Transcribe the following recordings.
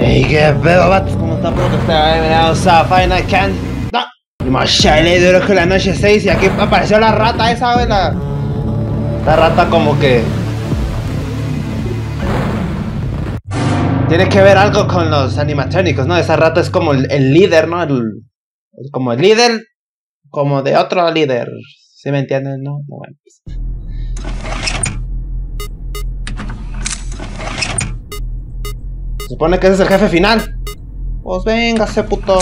Ey, qué pedo, vatos, ¿cómo está pronto? Bienvenidos a Final Can. No. Y le duro que la noche 6 y aquí apareció la rata esa, güey, la... Rata como que... Tiene que ver algo con los animatónicos, ¿no? Esa rata es como el, líder, ¿no? El, como el líder, como de otro líder. ¿Sí me entienden? No, bueno. Pues. Se supone que ese es el jefe final. Pues véngase, puto.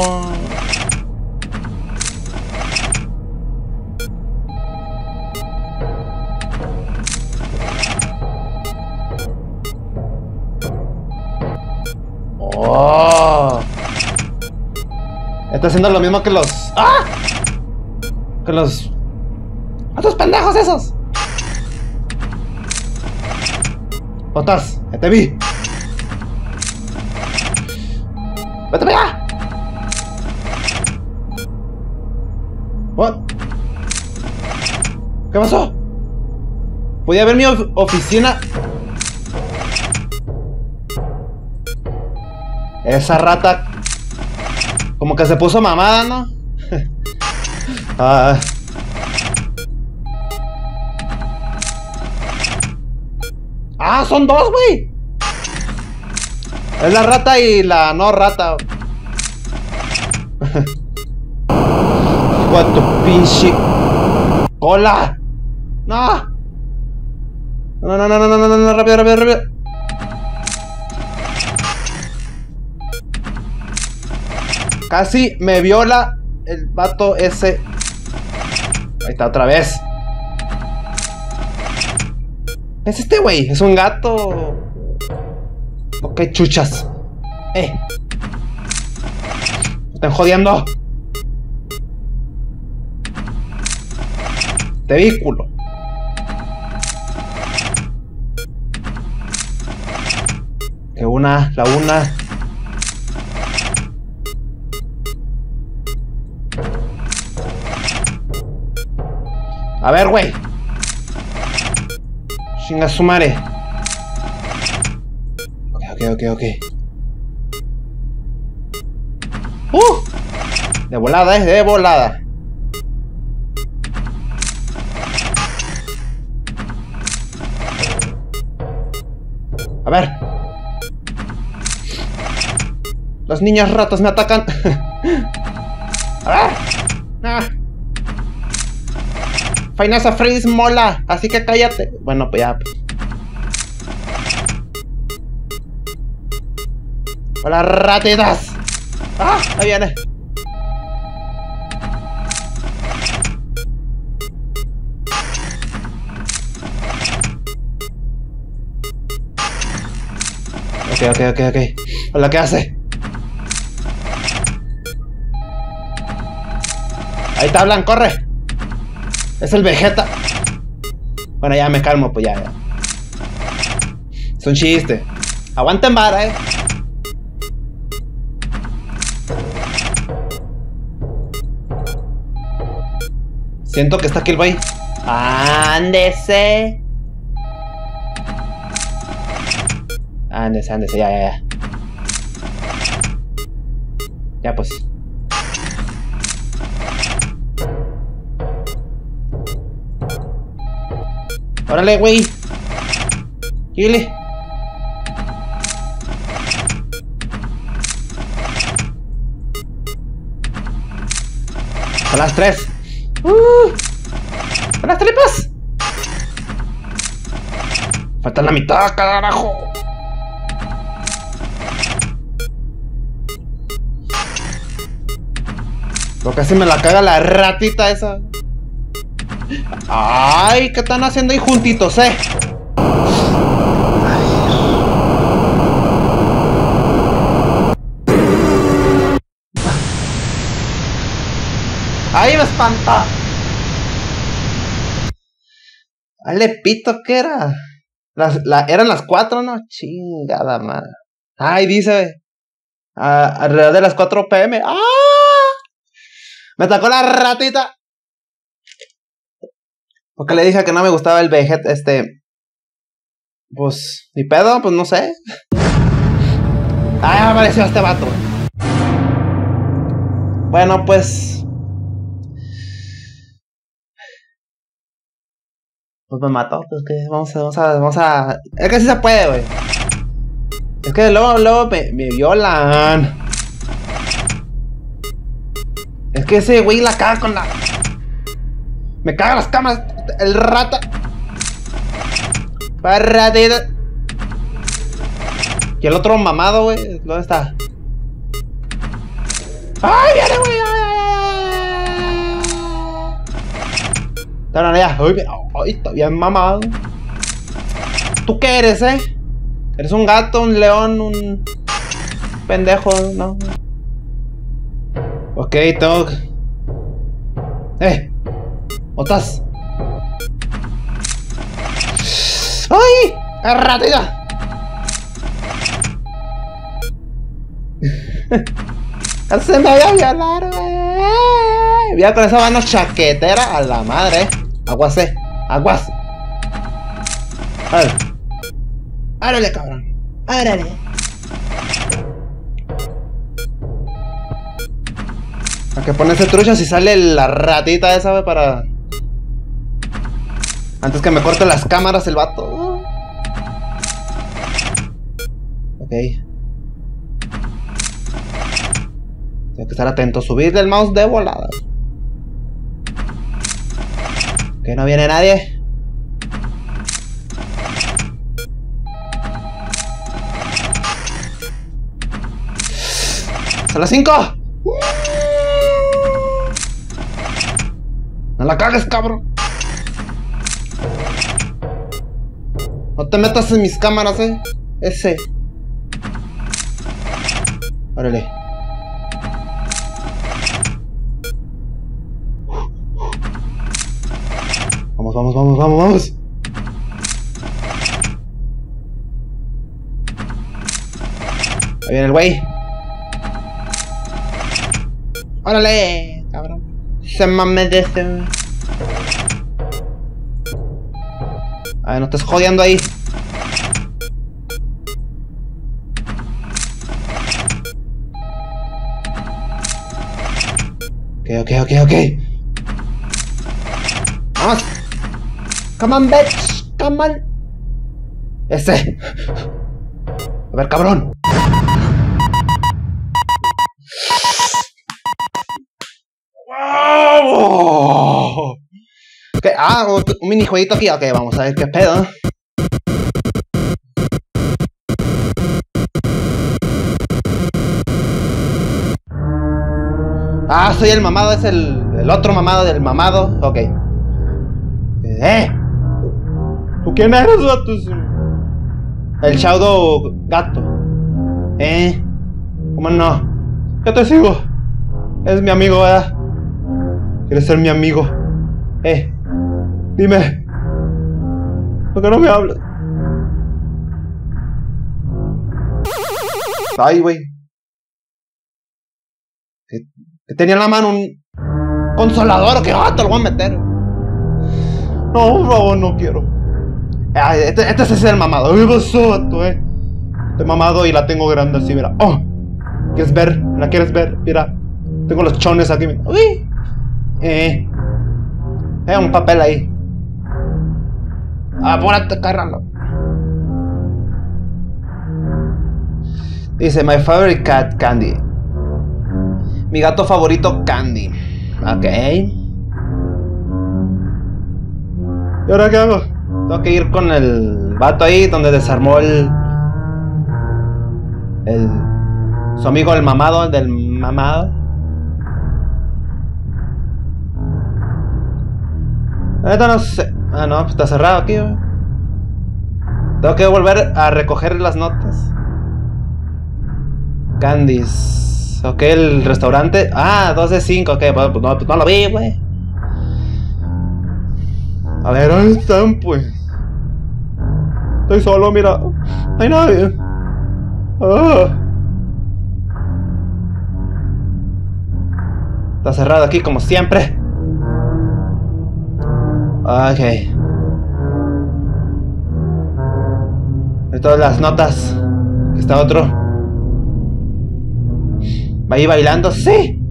Oh. Está haciendo lo mismo que los. ¡Ah! Que los. ¡Otros pendejos esos! ¡Botas! ¡Ya te vi! ¡Vete para allá! What? ¿Qué pasó? Podía ver mi oficina. Esa rata. Como que se puso mamada, ¿no? ah. ah, son dos, güey. Es la rata y la no rata. Cuánto pinche cola. No. No, no, no, no, no, no, no, rápido, rápido, rápido. Casi me viola el vato ese. Ahí está otra vez. Es este güey, es un gato. Ok, chuchas. Eh. Están jodiendo. Vehículo. Que una, la una. A ver, güey. Chinga su ok, ok, ok. ¡Uh! De volada, es de volada. A ver. Las niñas ratas me atacan. A ver. Ah. Fainasa Freeze mola, así que cállate. Bueno, pues ya. Pues. ¡Hola, ratitas! ¡Ah! Ahí viene. Ok, ok, ok, ok. Hola, ¿qué hace? Ahí está, Blan, corre. Es el Vegeta. Bueno, ya me calmo, pues ya, ya. Es un chiste. Aguanten vara, eh. Siento que está aquí el güey. Ándese. Ándese, ándese, ya, ya, ya. Ya pues. Órale, güey. Chile. A las tres. ¡Uh! ¡Las tripas! Falta la mitad, carajo. Lo casi me la caga la ratita esa. Ay, ¿qué están haciendo ahí juntitos, eh? Me espanta. Dale pito, ¿qué era? Las, la, eran las cuatro, ¿no? Chingada madre. Ay, dice. alrededor de las 4 pm. ¡Ah! Me atacó la ratita. Porque le dije que no me gustaba el veget, este. Pues, ni pedo, pues no sé. Ah, apareció este vato. Bueno, pues. Pues me mató, pues que vamos a, vamos a, vamos a. Es que sí se puede, güey. Es que luego, luego me, me violan. Es que ese güey la caga con la. Me caga las cámaras. El rata. Ratita. Y el otro mamado, güey. ¿Dónde está? ¡Ay, viene, güey! ¡Ay, ay, está bien mamado! ¿Tú qué eres, eh? ¿Eres un gato, un león, un pendejo, no? Ok, tengo... ¡Eh! ¿Otas? ¡Ay! ¡Ratita! Se me voy a violar, güey. Mira con esa mano chaquetera a la madre. Aguas, eh. Aguas. Árale. Árale, cabrón. Árale. ¿A que ponerse trucha si sale la ratita esa, güey, para... Antes que me corte las cámaras el vato. Ok. Tengo que estar atento. Subir del mouse de volada. Que no viene nadie. ¡Son las 5! ¡No la cagues, cabrón! No te metas en mis cámaras, eh. Ese. Órale. Vamos, vamos, vamos, vamos, vamos. Ahí viene el güey. Órale, cabrón. Se mame de ese. A ver, no estés jodiendo ahí. Ok, ok, ok, ok. Vamos. Come on, bitch. Come on. Ese. A ver, cabrón. ¡Wow! Okay, ah, un, un minijueguito aquí. Ok, vamos a ver qué pedo. Ah, soy el mamado, es el, el otro mamado del mamado. Ok. ¿Eh? ¿Tú quién eres, vatos? El Shadow Gato. ¿Eh? ¿Cómo no? Yo te sigo. Es mi amigo, ¿verdad? ¿Quieres ser mi amigo? Eh. Dime. ¿Por qué no me hablas? Ay, güey. Que, tenía en la mano un consolador que te lo voy a meter. No, por favor, no quiero. Ay, este, este es el mamado. Ay, vato, eh. Este mamado y la tengo grande así, mira. Oh, ¿quieres ver? ¿La quieres ver? Mira. Tengo los chones aquí. Uy. Eh. Eh, un papel ahí. Apúrate, carnal. Dice, my favorite cat, Candy. Mi gato favorito, Candy. Ok. ¿Y ahora qué hago? Tengo que ir con el vato ahí donde desarmó el... El... Su amigo el mamado, el del mamado. Ahorita no sé. Ah, no, pues está cerrado aquí, Tengo que volver a recoger las notas. Candies. Ok, el restaurante. Ah, 2 de 5. Ok, pues no, pues no lo vi, güey. A ver, ¿dónde están, pues? Estoy solo, mira. No hay nadie. Ah. Está cerrado aquí como siempre. Ok. De todas las notas. Está otro. Va ahí bailando, sí.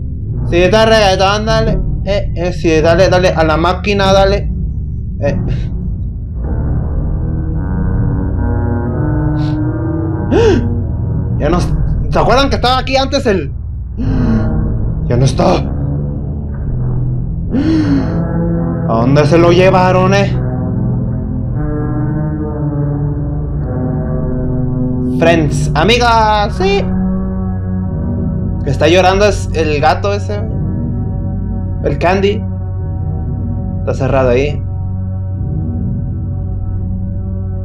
Sí, está reggaetón, dale. Eh, eh, sí, dale, dale. A la máquina, dale. Eh. Ya no. ¿Se acuerdan que estaba aquí antes el. Ya no está. ¿A dónde se lo llevaron, eh? Friends. Amiga, sí. Que está llorando es el gato ese. El Candy. Está cerrado ahí.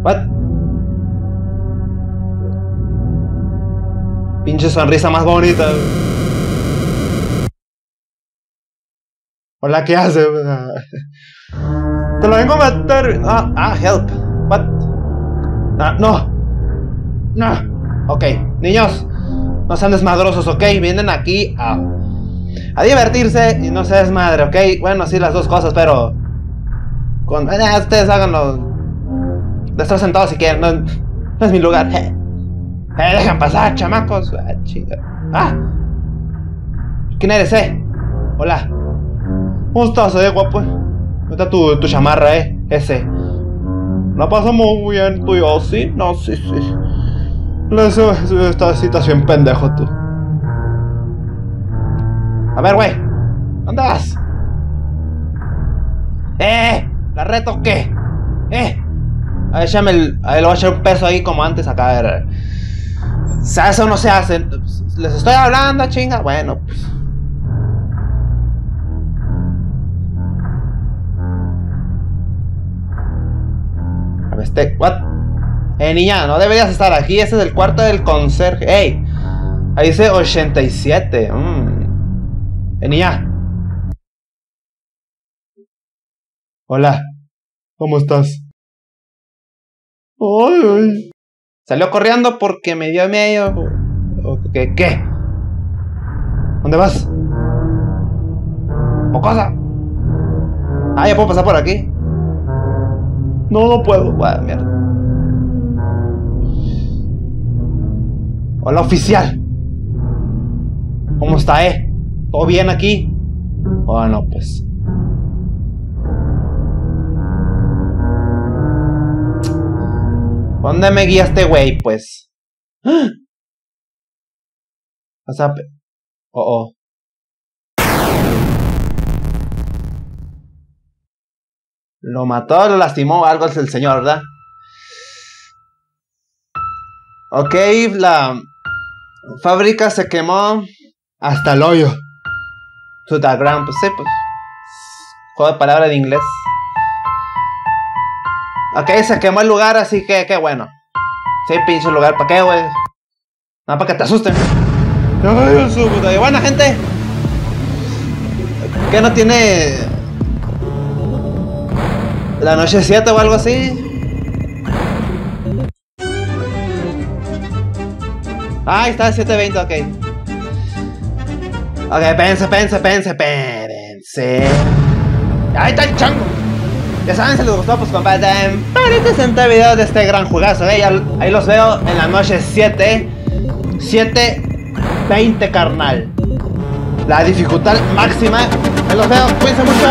What? Pinche sonrisa más bonita. Hola, ¿qué hace? Te lo vengo a meter. Ah, ah help. What? Ah, no. No. Ok, niños. No sean desmadrosos, ok. Vienen aquí a. A divertirse y no se desmadre, ok. Bueno, sí, las dos cosas, pero. Con, eh, ustedes háganlo. Destrocen todo si quieren. No, es mi lugar. Eh, dejan pasar, chamacos. Ah, Ah. ¿Quién eres, eh? Hola. ¿Cómo estás, eh, guapo? ¿Dónde está tu, tu chamarra, eh? Ese. La pasamos muy bien, tú y yo, ¿sí? No, sí, sí. Esta situación pendejo, tú. A ver, güey. ¿Dónde vas? ¡Eh! ¿La reto qué? ¡Eh! A ver, échame. A ver, le voy a echar un peso ahí como antes acá. A ver. O sea, eso no se hace. Les estoy hablando, chinga. Bueno, pues. A ver, este. ¿What? Eh, niña, no deberías estar aquí. Ese es el cuarto del conserje. ¡Ey! Ahí dice 87. Mm. Eh, niña. Hola. ¿Cómo estás? Ay, ay. Salió corriendo porque me dio miedo. ¿Qué? ¿Qué? ¿Dónde vas? cosa? Ah, ya puedo pasar por aquí. No, no puedo. Bueno, mierda. Hola, oficial. ¿Cómo está, eh? ¿Todo bien aquí? Bueno, pues. ¿Dónde me guía este güey, pues? WhatsApp. Oh, oh. Lo mató, lo lastimó, algo es el señor, ¿verdad? Ok, la fábrica se quemó hasta el hoyo. To the ground, pues sí, pues. Juego de palabra en inglés. Ok, se quemó el lugar, así que qué bueno. Sí, pinche lugar, ¿para qué, güey? Nada, para que te asusten. Ay, buena gente. ¿Qué no tiene la noche 7 o algo así? Ah, ahí está, 720, ok. Ok, pense, pense, pense, pense. Ahí está el chango. Ya saben, si les gustó, pues comparten para 60 videos de este gran jugazo. ¿eh? Ahí los veo en la noche 7. 7, 20, carnal. La dificultad máxima. Ahí los veo. Cuídense mucho.